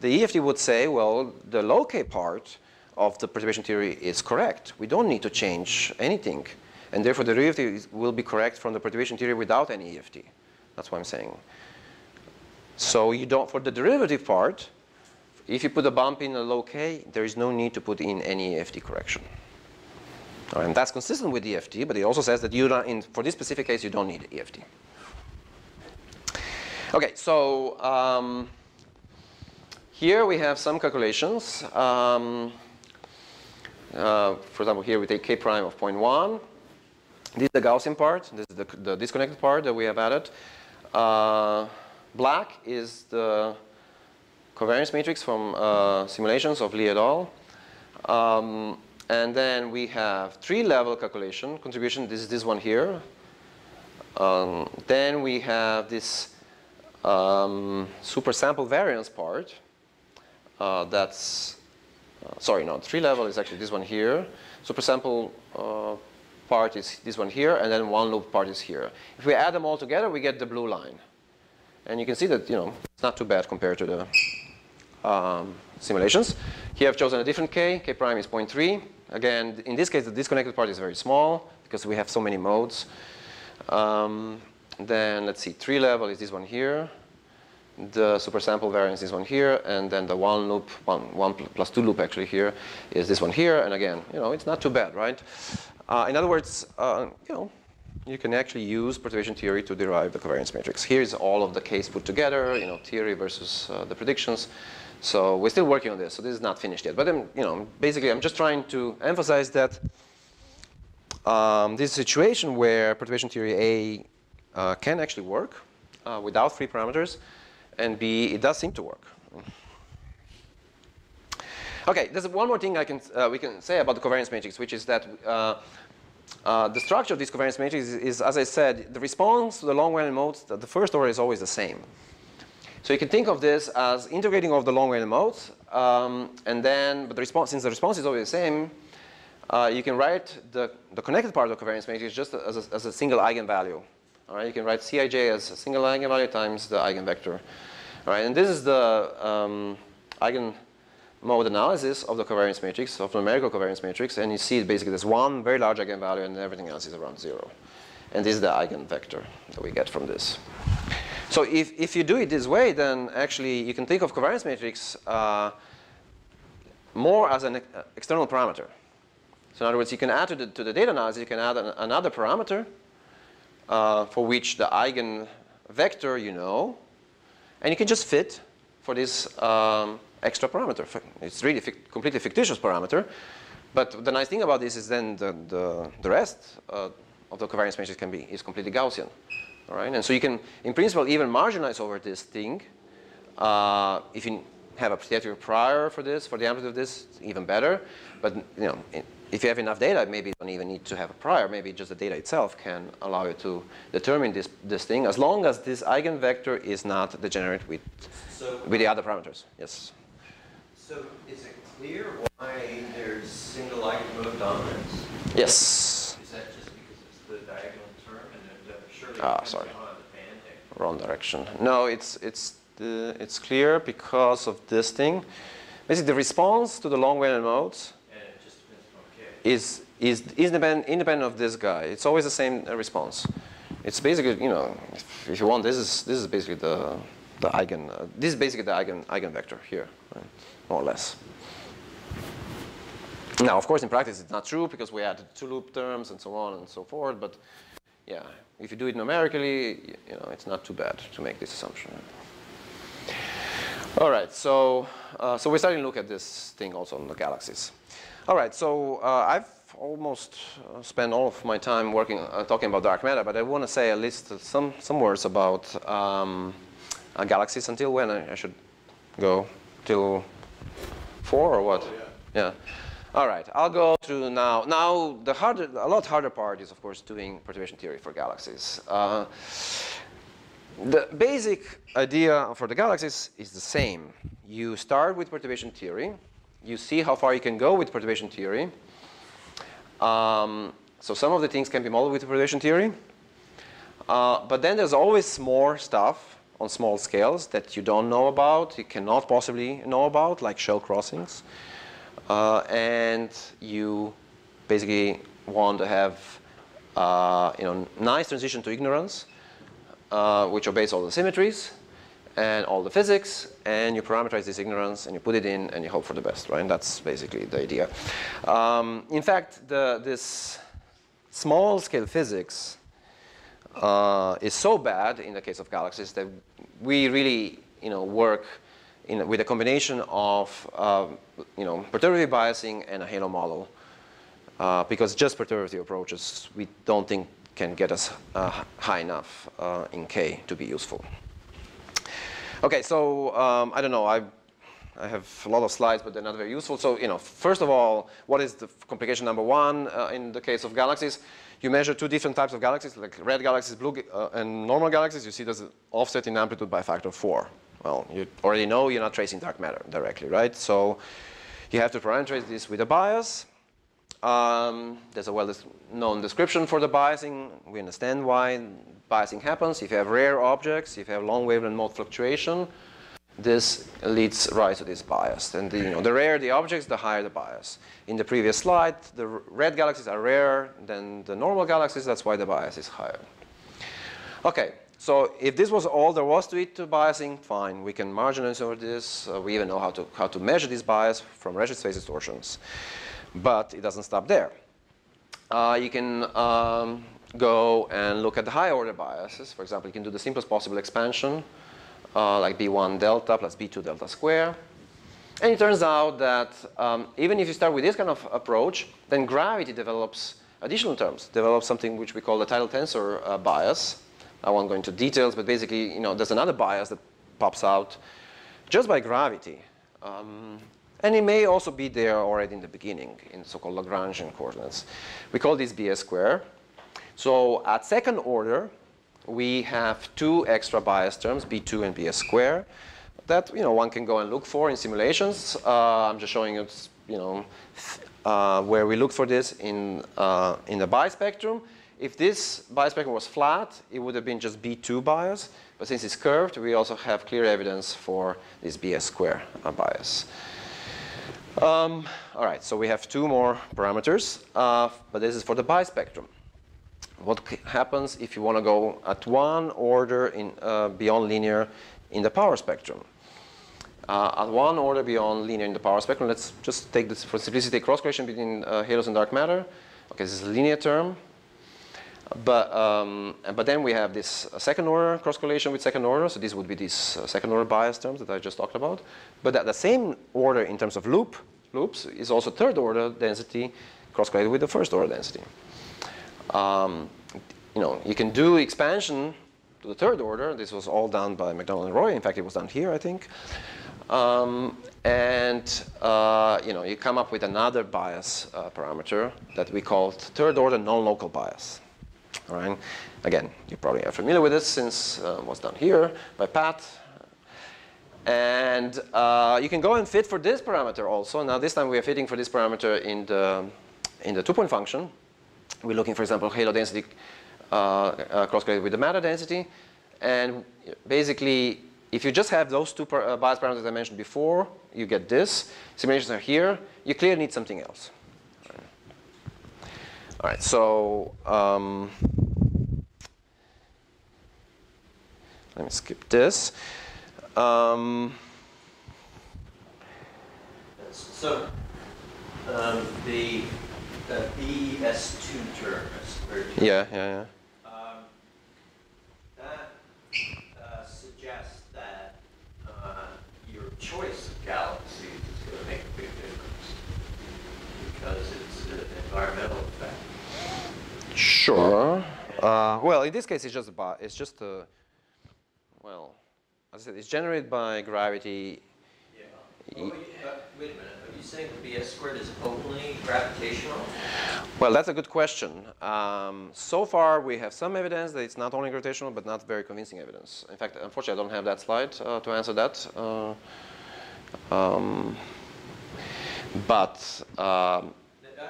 the EFT would say, well, the low k part of the perturbation theory is correct. We don't need to change anything, and therefore the derivative will be correct from the perturbation theory without any EFT. That's what I'm saying. So you don't for the derivative part. If you put a bump in a low k, there is no need to put in any EFT correction. Right, and that's consistent with EFT, but it also says that you don't, in, for this specific case, you don't need EFT. Okay, so um, here we have some calculations. Um, uh, for example, here we take k prime of 0.1. This is the Gaussian part. This is the, the disconnected part that we have added. Uh, black is the covariance matrix from uh, simulations of Lee et al. Um, and then we have tree-level calculation contribution. This is this one here. Um, then we have this um, super sample variance part. Uh, that's, uh, sorry, no, tree-level is actually this one here. Super sample uh, part is this one here, and then one loop part is here. If we add them all together, we get the blue line. And you can see that, you know, it's not too bad compared to the um, simulations. Here I've chosen a different k. k prime is 0.3. Again, in this case, the disconnected part is very small because we have so many modes. Um, then let's see, tree-level is this one here. The super sample variance is one here, and then the one loop, one, one plus two loop actually here is this one here. And again, you know, it's not too bad, right? Uh, in other words, uh, you know, you can actually use perturbation theory to derive the covariance matrix. Here's all of the case put together, you know, theory versus uh, the predictions. So we're still working on this. So this is not finished yet. But I'm, you know, basically, I'm just trying to emphasize that um, this situation where perturbation theory A uh, can actually work uh, without free parameters, and B, it does seem to work. Okay, there's one more thing I can, uh, we can say about the covariance matrix, which is that uh, uh, the structure of this covariance matrix is, is, as I said, the response to the long-Wheeler modes, the first order is always the same. So you can think of this as integrating of the long-Wheeler modes, um, and then, but the response, since the response is always the same, uh, you can write the, the connected part of the covariance matrix just as a, as a single eigenvalue. All right, you can write Cij as a single eigenvalue times the eigenvector. All right, and this is the um, eigenmode analysis of the covariance matrix, of the numerical covariance matrix, and you see basically there's one very large eigenvalue and everything else is around zero. And this is the eigenvector that we get from this. So if, if you do it this way, then actually you can think of covariance matrix uh, more as an external parameter. So in other words, you can add to the, to the data analysis, you can add an, another parameter uh, for which the eigenvector you know, and you can just fit for this um, extra parameter. It's really completely fictitious parameter. But the nice thing about this is then the, the, the rest uh, of the covariance matrix can be is completely Gaussian. All right? And so you can, in principle, even marginalize over this thing. Uh, if you have a prior for this, for the amplitude of this, even better. But you know, if you have enough data, maybe you don't even need to have a prior. Maybe just the data itself can allow you to determine this, this thing, as long as this eigenvector is not degenerate with, So, with the other parameters. Yes. so is it clear why there's single eigenmode dominance? Yes. Is that just because it's the diagonal term and then the- surely Ah, sorry. the? Wrong direction. No, it's, it's, the, it's clear because of this thing. Basically, the response to the long-Wheeler modes And it just depends on K. is, is, independent, independent of this guy. It's always the same uh, response. It's basically, you know, if, if you want, this is, this is basically the, the eigen, uh, this is basically the eigen, eigenvector here, right? more or less. Now, of course, in practice, it's not true because we added two loop terms and so on and so forth, but yeah, if you do it numerically, you know, it's not too bad to make this assumption. All right, so, uh, so we're starting to look at this thing also on the galaxies. All right, so uh, I've almost uh, spent all of my time working, uh, talking about dark matter, but I want to say at least some, some words about um, uh, galaxies. Until when I, I should go? Till four or what? yeah. All right, I'll go through now. Now, the harder, a lot harder part is, of course, doing perturbation theory for galaxies. Uh, the basic idea for the galaxies is the same. You start with perturbation theory. You see how far you can go with perturbation theory. Um, so some of the things can be modeled with perturbation theory. Uh, but then there's always more stuff on small scales that you don't know about, you cannot possibly know about, like shell crossings. Uh, and you basically want to have uh, you know, nice transition to ignorance, uh, which obeys all the symmetries and all the physics, and you parameterize this ignorance, and you put it in, and you hope for the best, right? And that's basically the idea. Um, in fact, the, this small-scale physics uh, is so bad in the case of galaxies that we really, you know, work in, with a combination of, uh, you know, perturbative biasing and a halo model, uh, because just perturbative approaches we don't think can get us uh, high enough uh, in K to be useful. Okay, so um, I don't know. I, I have a lot of slides, but they're not very useful. So, you know, first of all, what is the complication number one uh, in the case of galaxies? You measure two different types of galaxies, like red galaxies, blue, uh, and normal galaxies. You see there's an offset in amplitude by a factor of four. Well, you already know you're not tracing dark matter directly, right? So you have to parameterize this with a bias. Um, there's a well-known description for the biasing. We understand why biasing happens. If you have rare objects, if you have long wavelength mode fluctuation, this leads rise to this bias. And the, you know, the rarer the objects, the higher the bias. In the previous slide, the red galaxies are rarer than the normal galaxies. That's why the bias is higher. Okay, so if this was all there was to it to biasing, fine. We can marginalize over this. Uh, we even know how to, how to measure this bias from redshift space distortions. But it doesn't stop there. Uh, you can um, go and look at the higher order biases. For example, you can do the simplest possible expansion, uh, like B1 delta plus B2 delta square. And it turns out that um, even if you start with this kind of approach, then gravity develops additional terms, develops something which we call the tidal tensor uh, bias. I won't go into details, but basically, you know, there's another bias that pops out just by gravity. Um, and it may also be there already in the beginning in so-called Lagrangian coordinates. We call this BS square. So at second order, we have two extra bias terms, B2 and BS square, that you know one can go and look for in simulations. Uh, I'm just showing you, you know, uh, where we look for this in uh, in the bispectrum. If this bispectrum was flat, it would have been just B2 bias. But since it's curved, we also have clear evidence for this BS square uh, bias. Um, all right, so we have two more parameters, uh, but this is for the bispectrum. What happens if you want to go at one order in, uh, beyond linear in the power spectrum? Uh, at one order beyond linear in the power spectrum, let's just take this for simplicity cross correlation between uh, halos and dark matter. Okay, this is a linear term. But, um, but then we have this second order cross correlation with second order. So this would be these uh, second order bias terms that I just talked about. But at the same order in terms of loop loops is also third order density cross correlated with the first order density. Um, you know, you can do expansion to the third order. This was all done by McDonald and Roy. In fact, it was done here, I think. Um, and uh, you know, you come up with another bias uh, parameter that we call third order non-local bias. All right. Again, you probably are familiar with this since uh, was done here by Pat. And uh, you can go and fit for this parameter also. Now this time we are fitting for this parameter in the, in the two-point function. We're looking, for example, halo density uh, uh, cross-correlated with the matter density. And basically, if you just have those two par uh, bias parameters I mentioned before, you get this. Simulations are here. You clearly need something else. All right, so um, let me skip this. Um, so um, the, the BS2 term is very Yeah, yeah, yeah. Um, that uh, suggests that uh, your choice of galaxy is going to make a big difference because it's an environmental effect. Sure. Uh, well, in this case, it's just about it's just a well, as I said, it's generated by gravity. Yeah. Oh, wait, wait a minute. Are you saying the BS squared is only gravitational? Well, that's a good question. Um, so far, we have some evidence that it's not only gravitational, but not very convincing evidence. In fact, unfortunately, I don't have that slide uh, to answer that. Uh, um, But um,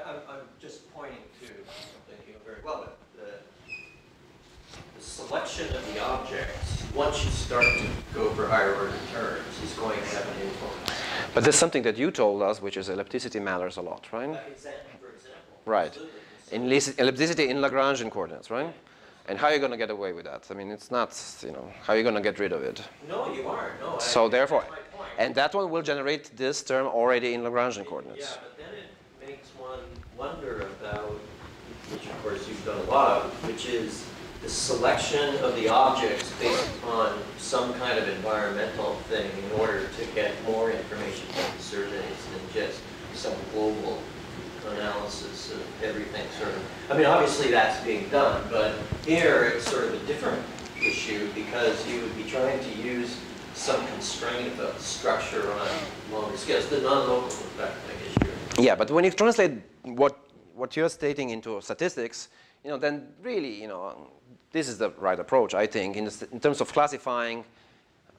I'm, I'm just pointing to something you know very well, the, the selection of the objects, once you start to go for higher order terms, is going to have an influence. but there's something that you told us, which is ellipticity matters a lot, right? Uh, example, for example. Right. In ellipti- ellipticity in Lagrangian coordinates, right? And how are you going to get away with that? I mean, it's not, you know, how are you going to get rid of it? No, you aren't, no. I- So therefore, my point. and that one will generate this term already in Lagrangian coordinates. Yeah, but then it makes one wonder about, which of course you've done a lot of, which is the selection of the objects based on some kind of environmental thing in order to get more information from the surveys than just some global analysis of everything sort of. I mean, obviously that's being done, but here it's sort of a different issue because you would be trying to use some constraint of a structure on longer scales, the non-local effect, I guess. Yeah, but when you translate what what you're stating into statistics, you know, then really, you know, this is the right approach, I think, in, the, in terms of classifying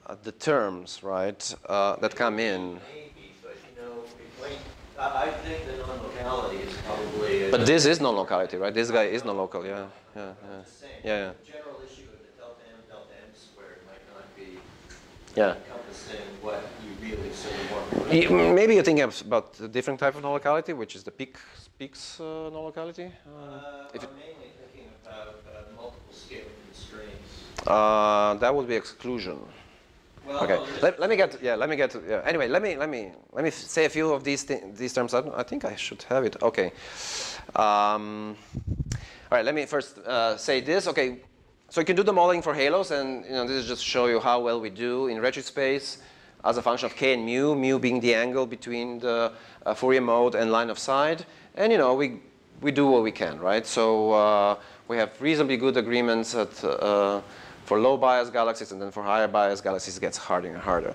uh, the terms, right, uh, that come in. Maybe, but you know, it I, think the non-locality is probably. But this is non-locality, right? This guy is non-local, yeah, yeah, yeah, yeah, yeah. the general issue of the delta m, delta m squared might not be yeah. encompassing what you really sort of want. Maybe you're thinking about a different type of non-locality, which is the peak, peaks uh, non-locality. Uh, Uh, mainly thinking about uh, multiple scale constraints. Uh, that would be exclusion. Well, Okay. no, Let, let me get yeah. Let me get yeah. Anyway, let me let me let me say a few of these these terms. I, I think I should have it. Okay. Um, all right. Let me first uh, say this. Okay. So you can do the modeling for halos, and you know this is just to show you how well we do in redshift space as a function of k and mu. Mu being the angle between the uh, Fourier mode and line of sight, and you know we we do what we can, right? So uh, we have reasonably good agreements at. For low bias galaxies, and then for higher bias galaxies, it gets harder and harder.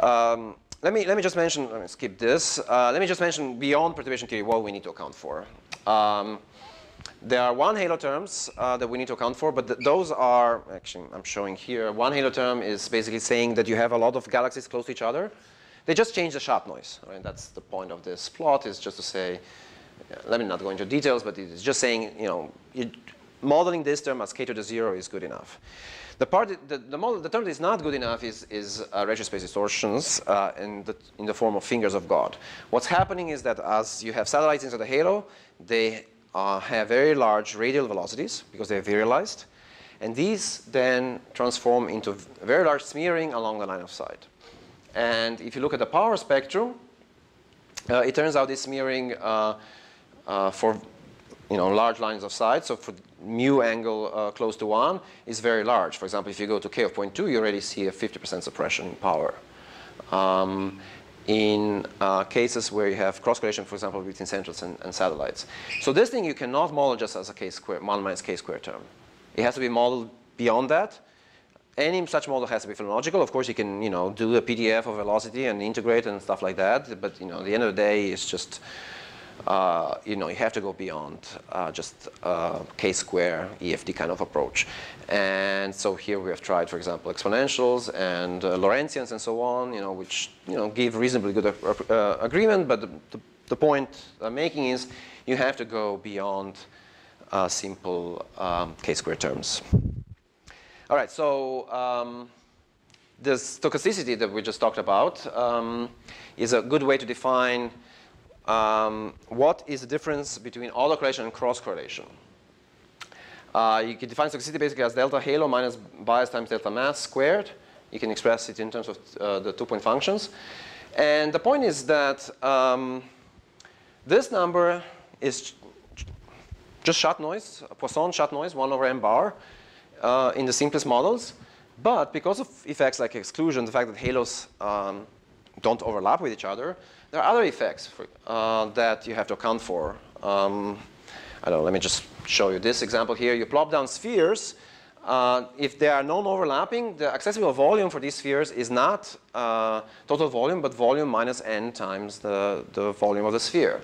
Um, let me let me just mention. Let me skip this. Uh, let me just mention beyond perturbation theory what we need to account for. Um, there are one halo terms uh, that we need to account for, but th- those are actually I'm showing here. One halo term is basically saying that you have a lot of galaxies close to each other. They just change the shot noise. Right? That's the point of this plot. Is just to say. Let me not go into details, but it's just saying you know. You, modeling this term as k to the zero is good enough. The part, the, the, model, the term that is not good enough is, is uh, redshift space distortions uh, in, the, in the form of fingers of God. What's happening is that as you have satellites into the halo, they uh, have very large radial velocities because they're virialized. And these then transform into very large smearing along the line of sight. And if you look at the power spectrum, uh, it turns out this smearing uh, uh, for you know, large lines of sight, so for mu angle uh, close to 1 is very large. For example, if you go to k of 0.2, you already see a 50% suppression in power. Um, in uh, cases where you have cross-correlation, for example, between centrals and, and, satellites. So this thing you cannot model just as a k square, 1 minus k square term. It has to be modeled beyond that. Any such model has to be phenomenological. Of course, you can you know, do a PDF of velocity and integrate and stuff like that, but you know, at the end of the day, it's just uh, you know, you have to go beyond uh, just uh, k-square EFT kind of approach. And so here we have tried, for example, exponentials and uh, Lorentzians and so on, you know, which you know give reasonably good uh, agreement. But the, the, the, point I'm making is you have to go beyond simple um, k-square terms. All right, so um, the stochasticity that we just talked about um, is a good way to define um, what is the difference between autocorrelation and cross-correlation. Uh, you can define stochasticity basically as delta halo minus bias times delta mass squared. You can express it in terms of uh, the two-point functions. And the point is that um, this number is just shot noise, Poisson shot noise, 1 over m bar, uh, in the simplest models. But because of effects like exclusion, the fact that halos um, don't overlap with each other, there are other effects for, uh, that you have to account for. Um, I don't know, let me just show you this example here. You plop down spheres. Uh, if they are non-overlapping, the accessible volume for these spheres is not uh, total volume, but volume minus n times the, the volume of the sphere.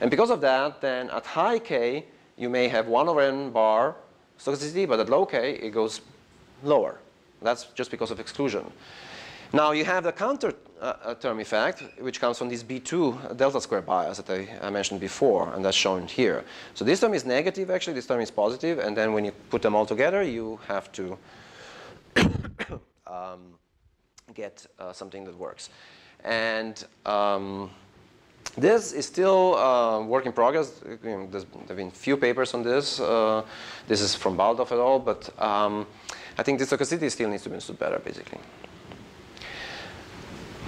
And because of that, then at high k, you may have 1 over n bar stochasticity, but at low k, it goes lower. That's just because of exclusion. Now you have the counter uh, term effect, which comes from this B2 delta square bias that I, I, mentioned before, and that's shown here. So this term is negative, actually, this term is positive, and then when you put them all together, you have to [COUGHS] um, get uh, something that works. And um, this is still uh, work in progress. there have been few papers on this. Uh, this is from Baldauf et al., but um, I think the stochasticity still needs to be understood better, basically.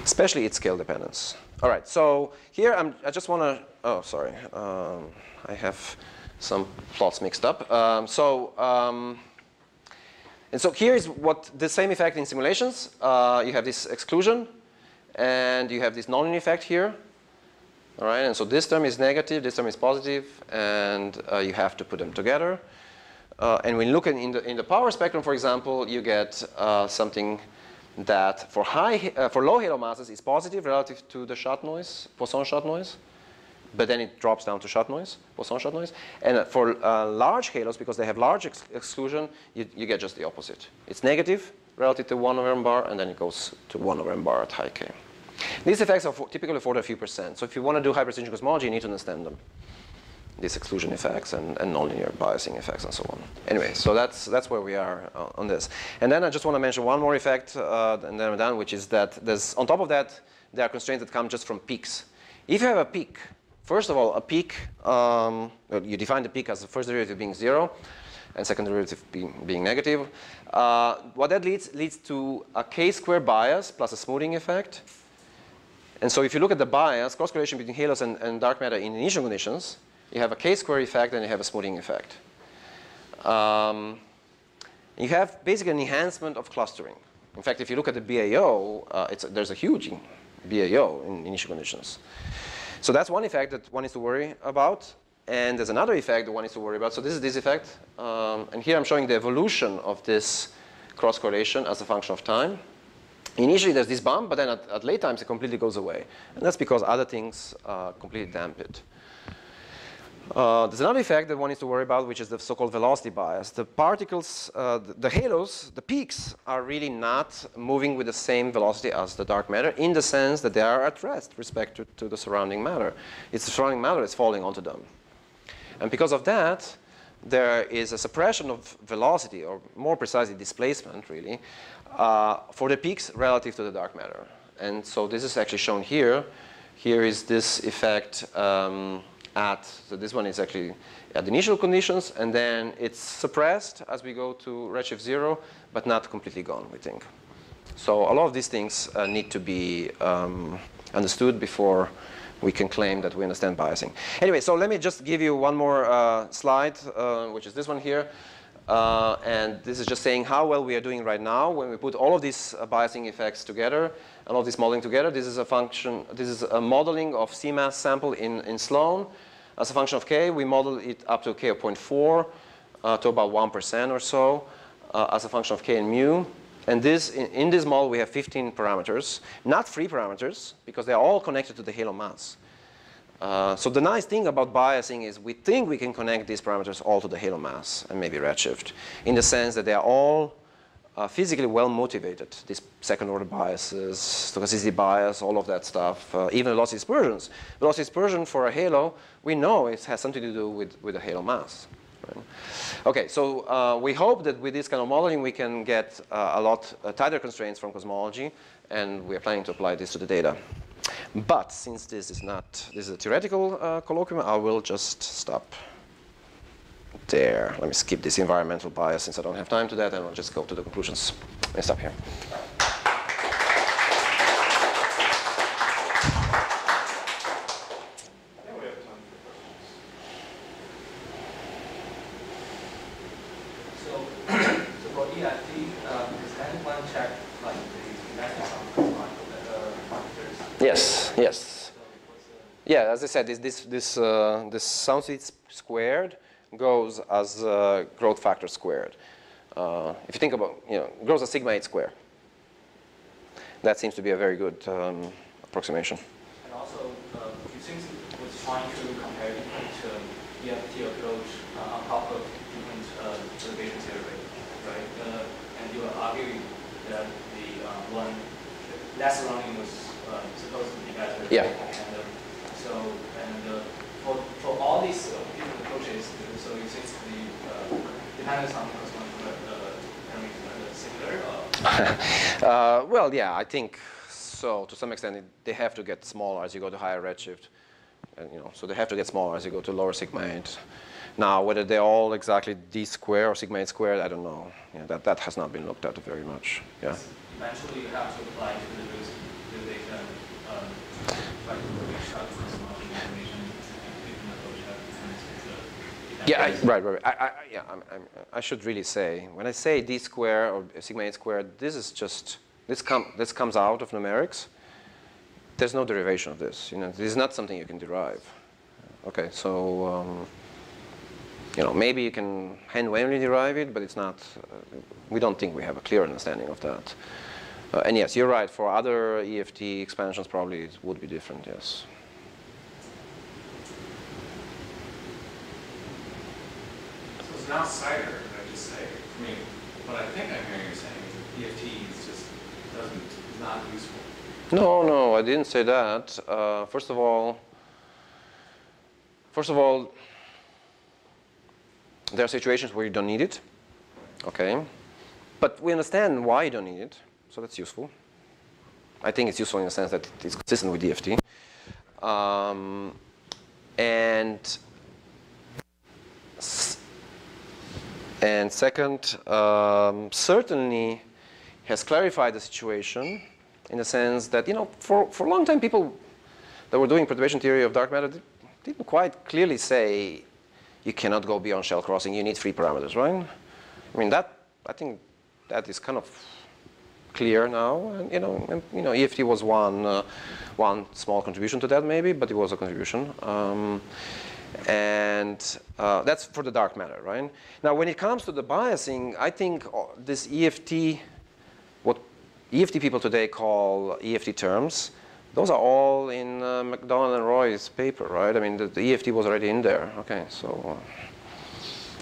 Especially its scale dependence. All right, so here I'm, i just want to, oh, sorry. Um, I have some plots mixed up. Um, so, um, and so here is what the same effect in simulations. Uh, you have this exclusion, and you have this nonlinear effect here. All right, and so this term is negative, this term is positive, and uh, you have to put them together. Uh, and when you look in the, in the power spectrum, for example, you get uh, something that for, high, uh, for low halo masses is positive relative to the shot noise, Poisson shot noise, but then it drops down to shot noise, Poisson shot noise. And uh, for uh, large halos, because they have large ex exclusion, you, you get just the opposite. It's negative relative to 1 over m bar, and then it goes to 1 over m bar at high k. These effects are for, typically for a few percent. So if you want to do high precision cosmology, you need to understand them. These exclusion effects and, and nonlinear biasing effects and so on. Anyway, so that's, that's where we are uh, on this. And then I just want to mention one more effect, uh, and then I'm done, which is that there's, on top of that, there are constraints that come just from peaks. If you have a peak, first of all, a peak, um, you define the peak as the first derivative being zero, and second derivative being, being negative. Uh, what that leads, leads to a k-square bias plus a smoothing effect, and so if you look at the bias, cross correlation between halos and, and dark matter in initial conditions, you have a k-square effect and you have a smoothing effect. Um, you have basically an enhancement of clustering. In fact, if you look at the BAO, uh, there's a huge BAO in initial conditions. So that's one effect that one needs to worry about. And there's another effect that one needs to worry about. So this is this effect. Um, and here I'm showing the evolution of this cross correlation as a function of time. Initially, there's this bump, but then at, at, late times, it completely goes away. And that's because other things uh, completely damp it. Uh, there's another effect that one needs to worry about, which is the so-called velocity bias. The particles, uh, the, the, halos, the peaks, are really not moving with the same velocity as the dark matter in the sense that they are at rest respect to, to the surrounding matter. It's the surrounding matter that's falling onto them. And because of that, there is a suppression of velocity, or more precisely displacement, really, uh, for the peaks relative to the dark matter. And so this is actually shown here. Here is this effect um, at, so this one is actually at the initial conditions, and then it's suppressed as we go to redshift zero, but not completely gone, we think. So a lot of these things uh, need to be um, understood before we can claim that we understand biasing. Anyway, so let me just give you one more uh, slide, uh, which is this one here. Uh, and this is just saying how well we are doing right now when we put all of these uh, biasing effects together and all this modeling together. This is a function, this is a modeling of CMASS sample in, in Sloan. As a function of k, we model it up to k of 0.4 uh, to about 1% or so uh, as a function of k and mu. And this, in, in, this model, we have 15 parameters, not free parameters, because they're all connected to the halo mass. Uh, so the nice thing about biasing is we think we can connect these parameters all to the halo mass and maybe redshift in the sense that they are all uh, physically well motivated. These second order biases, stochasticity bias, all of that stuff, uh, even velocity dispersions. Velocity dispersion for a halo, we know it has something to do with, with the halo mass. Okay, so uh, we hope that with this kind of modeling we can get uh, a lot tighter constraints from cosmology and we are planning to apply this to the data. But since this is not, this is a theoretical uh, colloquium, I will just stop there. Let me skip this environmental bias since I don't have time to that, and I'll just go to the conclusions. Me stop here. [CLEARS THROAT] Yes, yes. Yeah, as I said, this, this, this, uh, this sound squared goes as uh, growth factor squared. Uh, if you think about, you know, grows as sigma 8 square. That seems to be a very good um, approximation. And also, uh, you seem was trying to compare different uh, EFT approach uh, on top of different uh, perturbation theory, right? Uh, and you are arguing that the one less surrounding was uh, supposedly you guys are Yeah. And, so, for, for all these uh, different approaches, uh, so you think the uh, dependence on uh, similar? [LAUGHS] Uh, well, yeah, I think so. To some extent, it, they have to get smaller as you go to higher redshift. And, you know, so they have to get smaller as you go to lower sigma 8. Now, whether they're all exactly d squared or sigma 8 squared, I don't know. Yeah, that, that has not been looked at very much. Yeah. Eventually, you have to apply to the res- relation, um, like reach out cosmology information, different approach have different. uh, Yeah, I, right, right. I, I, yeah, I'm, I'm, I should really say when I say d square or sigma n squared, this is just this come this comes out of numerics. There's no derivation of this. You know, this is not something you can derive. Okay, so um, you know maybe you can hand wavily derive it, but it's not. Uh, we don't think we have a clear understanding of that. Uh, and yes, you're right. For other EFT expansions, probably it would be different. Yes. It's outsider, I just say, I mean, what I think I'm hearing you saying is EFT is just doesn't, is not useful. No, no, I didn't say that. Uh, first of all, first of all, there are situations where you don't need it, okay? But we understand why you don't need it, so that's useful. I think it's useful in the sense that it's consistent with DFT. Um, and s- and second, um, certainly has clarified the situation in the sense that, you know, for, for a long time people that were doing perturbation theory of dark matter didn't quite clearly say you cannot go beyond shell crossing, you need three parameters, right? I mean, that, I think that is kind of clear now, and, you know, and, you know, EFT was one, uh, one small contribution to that maybe, but it was a contribution. Um, and uh, that's for the dark matter, right? Now, when it comes to the biasing, I think uh, this EFT, what EFT people today call EFT terms, those are all in uh, McDonald and Roy's paper, right? I mean, the, the EFT was already in there. Okay, so uh,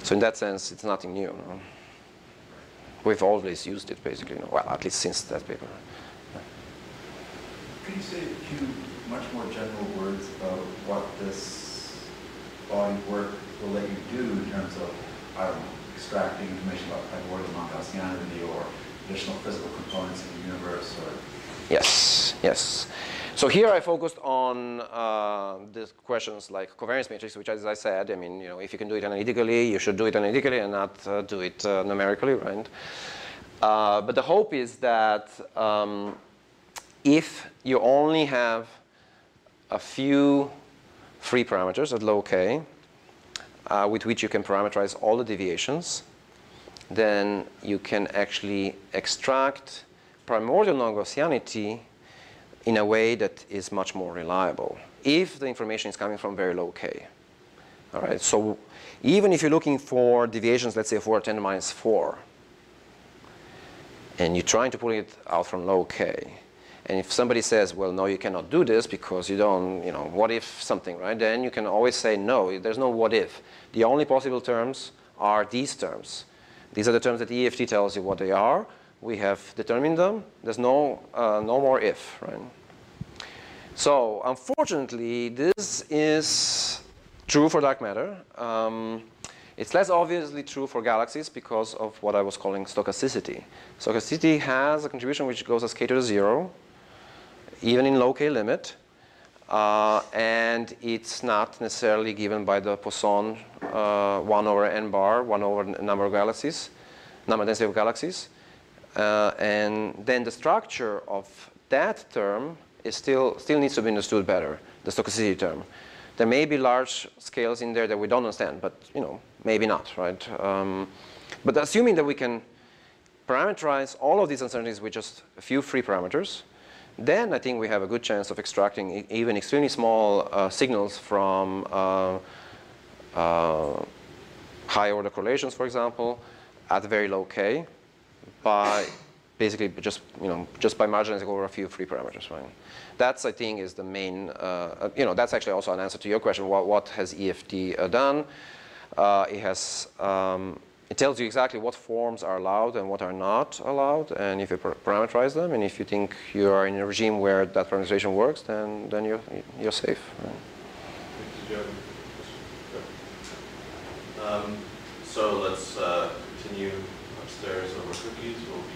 so in that sense, it's nothing new. No? We've always used it, basically. No? Well, at least since that paper. Could you say a few much more general words about what this body work will let you do in terms of, I don't know, extracting information about primordial non-Gaussianity or additional physical components in the universe or Yes, yes. So here I focused on uh, the questions like covariance matrix, which, as I said, I mean, you know, if you can do it analytically, you should do it analytically and not uh, do it uh, numerically, right? Uh, but the hope is that um, if you only have a few free parameters at low k, uh, with which you can parameterize all the deviations, then you can actually extract primordial non-Gaussianity in a way that is much more reliable if the information is coming from very low k. All right, so even if you're looking for deviations, let's say 4 10 to minus 4, and you're trying to pull it out from low k, and if somebody says, well, no, you cannot do this because you don't, you know, what if something, right? Then you can always say, no, there's no what if. The only possible terms are these terms. These are the terms that EFT tells you what they are. We have determined them. There's no, uh, no more if, right? So unfortunately, this is true for dark matter. Um, it's less obviously true for galaxies because of what I was calling stochasticity. Stochasticity has a contribution which goes as k to the zero, even in low k limit. Uh, and it's not necessarily given by the Poisson uh, 1 over n bar, 1 over number of galaxies, number density of galaxies. Uh, and then the structure of that term is still, still needs to be understood better, the stochasticity term. There may be large scales in there that we don't understand, but you know, maybe not, right? Um, but assuming that we can parameterize all of these uncertainties with just a few free parameters, then I think we have a good chance of extracting even extremely small uh, signals from uh, uh, high order correlations, for example, at very low k by basically just you know just by marginalizing over a few free parameters, right? That's I think is the main uh, uh, you know that's actually also an answer to your question. What what has EFT uh, done? It has um, it tells you exactly what forms are allowed and what are not allowed, and if you parameterize them, and if you think you are in a regime where that parameterization works, then, then you're, you're safe. Um, So let's uh, continue upstairs over cookies. We'll